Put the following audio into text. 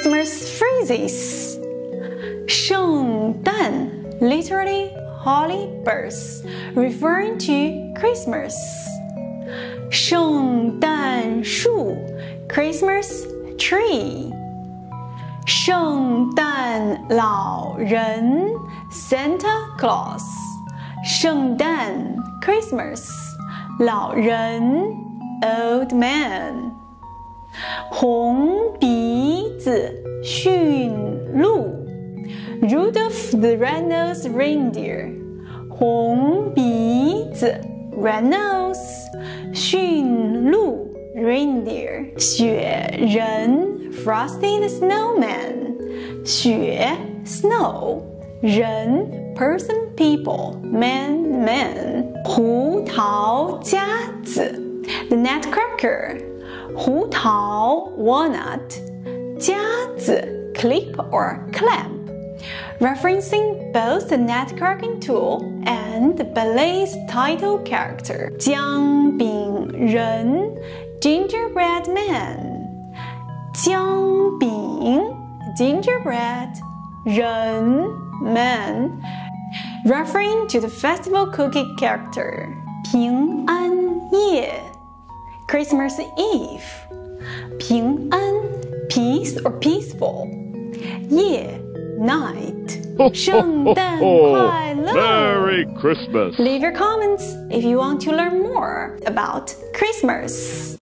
Christmas phrases. 圣诞 literally holly birds, referring to Christmas. 圣诞树 Christmas tree. 圣诞老人 Santa Claus. 圣诞 Christmas 老人 Old man. 红 鼻子驯鹿 Rudolph the Red-Nosed Reindeer 红鼻子 Red Nose 驯鹿 Reindeer 雪人 Frosty the Snowman 雪 Snow 人 Person People Man Man 胡桃夹子 The Nutcracker 胡桃 walnut 夹子 clip or clamp, referencing both the nutcracking tool and the ballet's title character, 姜饼人 gingerbread man. 姜饼 gingerbread 人 man, referring to the festival cookie character, 平安夜 Christmas Eve. 平安 peace or peaceful? Yeah, night. Merry Christmas! Leave your comments if you want to learn more about Christmas.